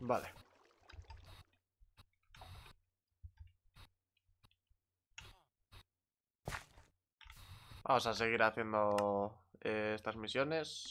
Vale. Vamos a seguir haciendo eh, estas misiones.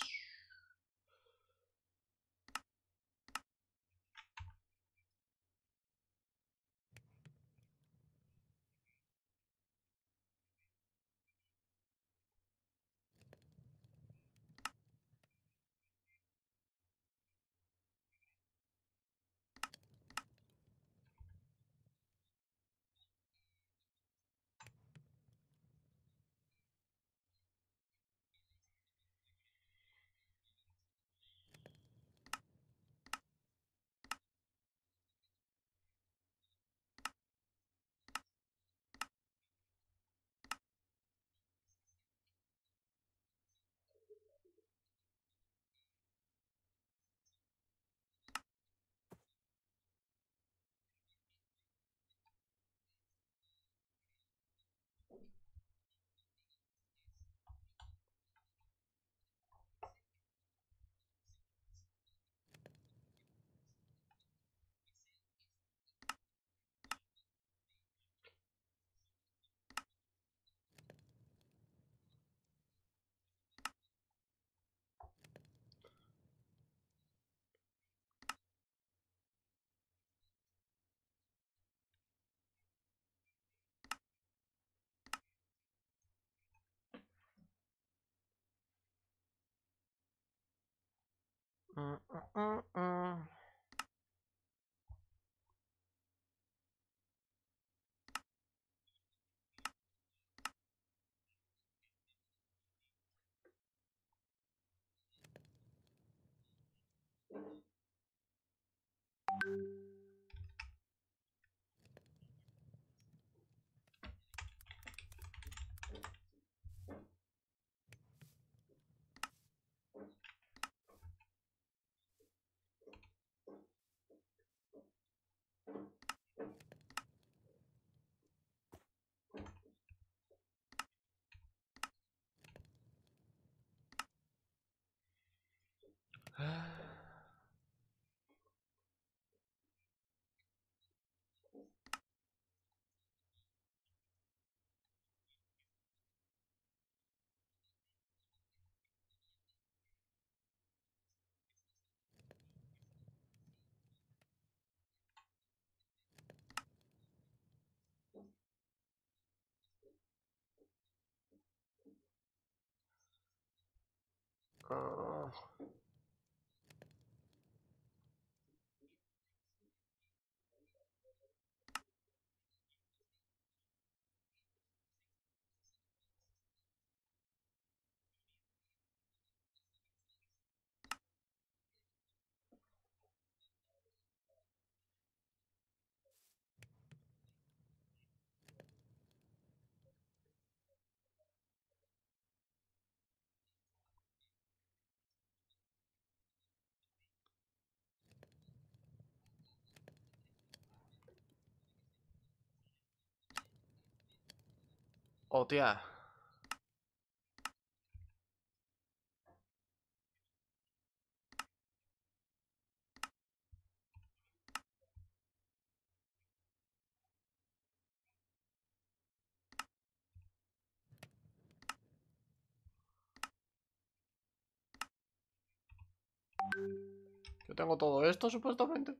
Uh, uh, uh, uh. Ah. Hostia. Yo tengo todo esto, supuestamente.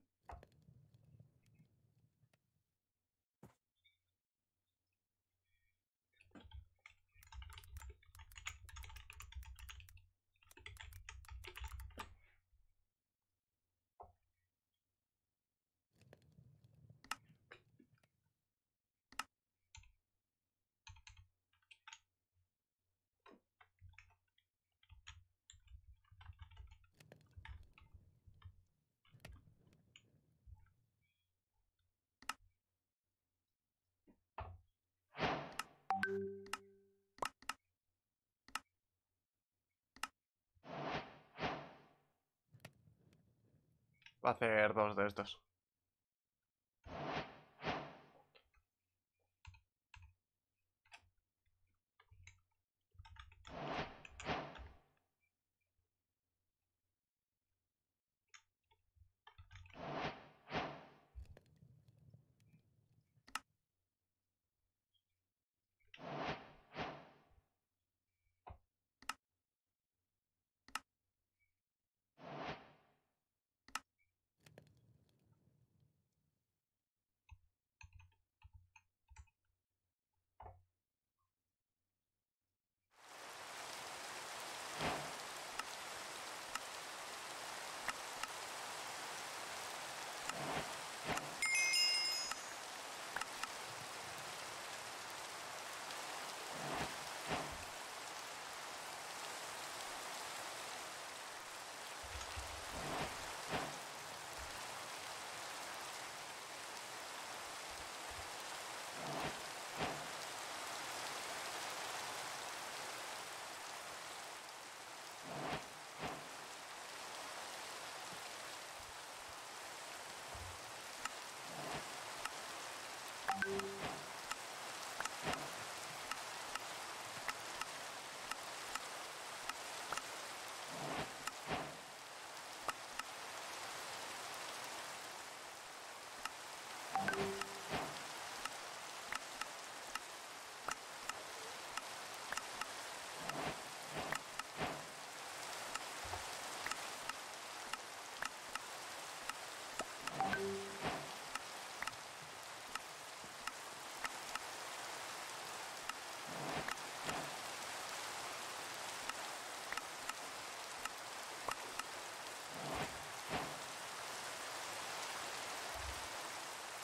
Hacer dos de estos.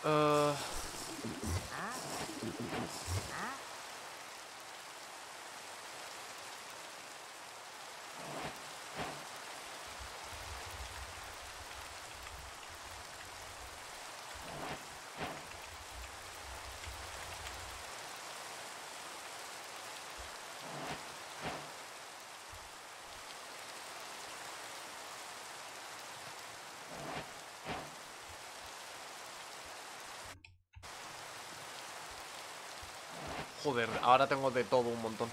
Eh, Joder, ahora tengo de todo un montón.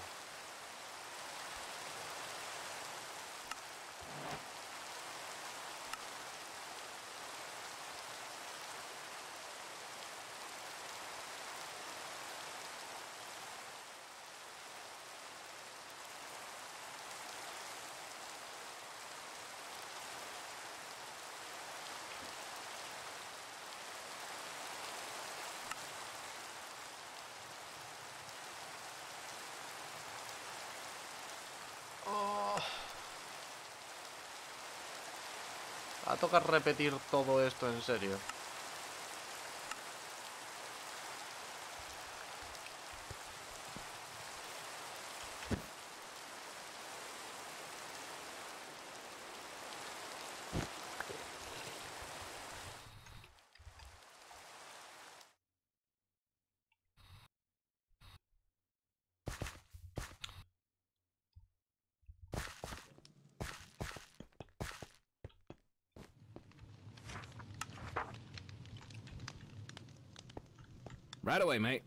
A tocar repetir todo esto en serio. Right away, mate.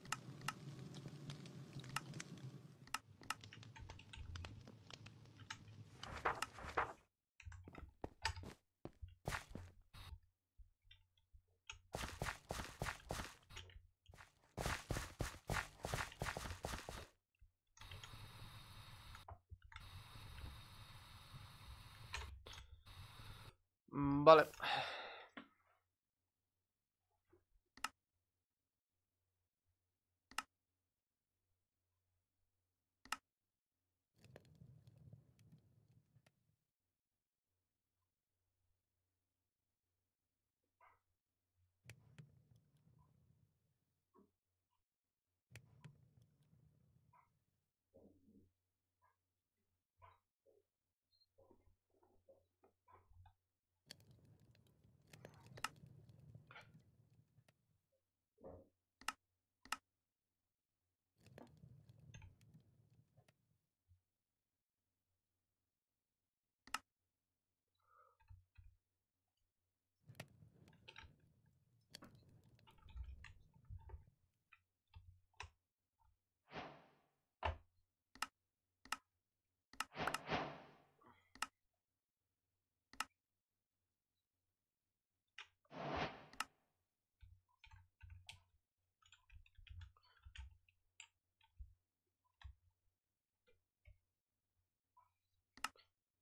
Vale.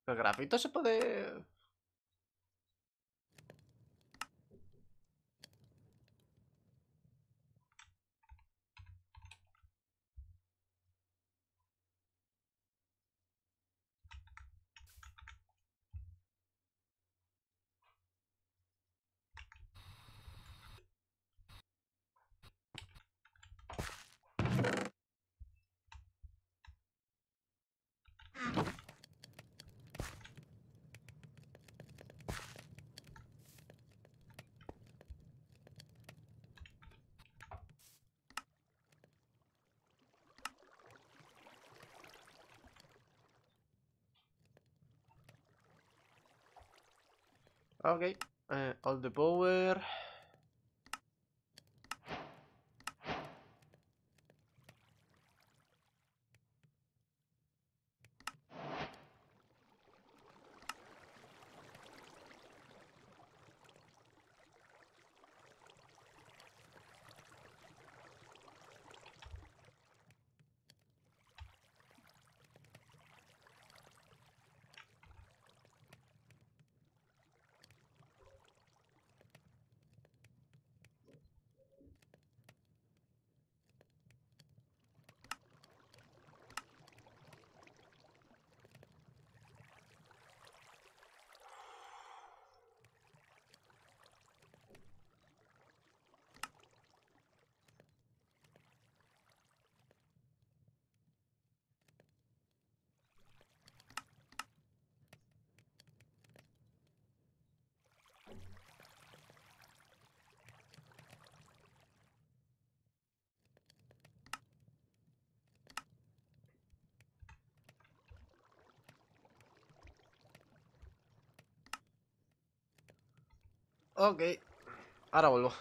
El grafito se puede... Ok. eh, all the power. Ok. Ahora vuelvo.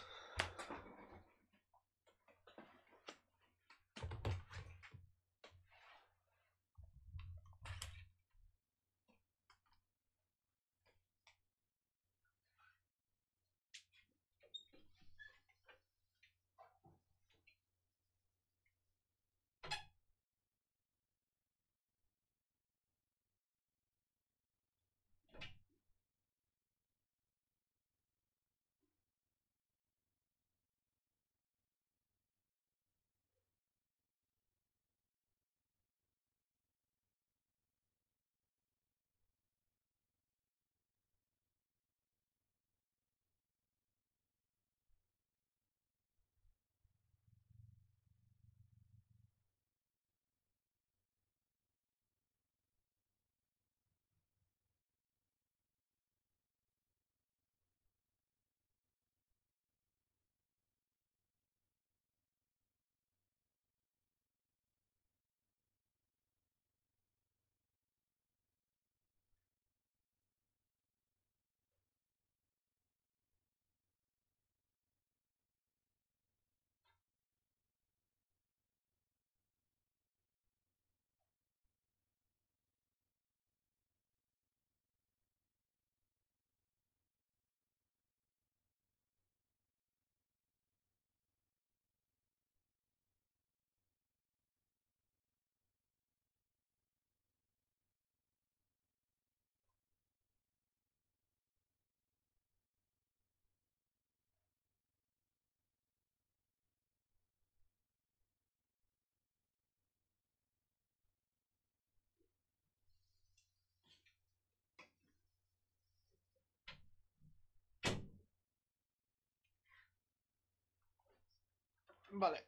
Vale.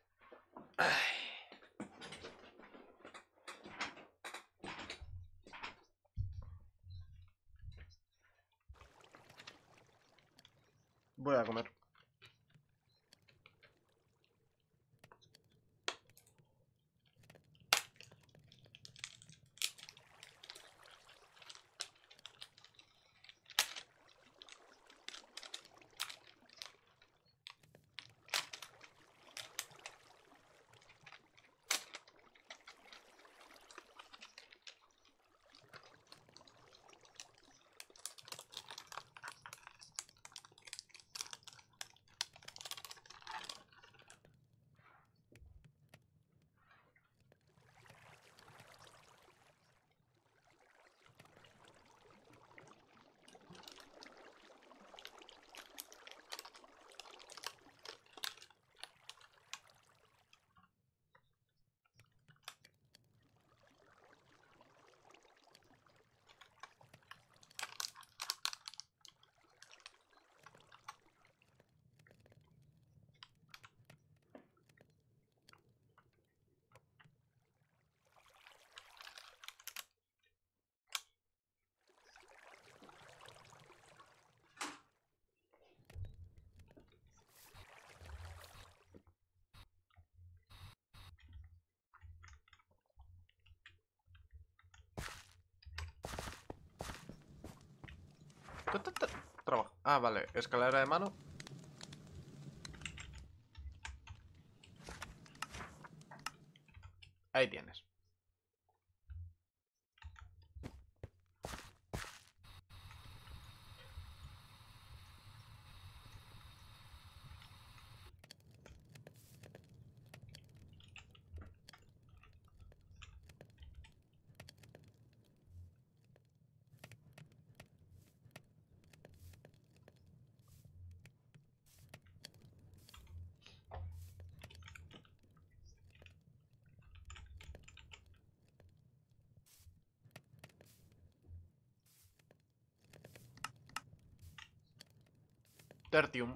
Voy a comer. Ah, vale. Escalera de mano. Ahí tienes. Tertium.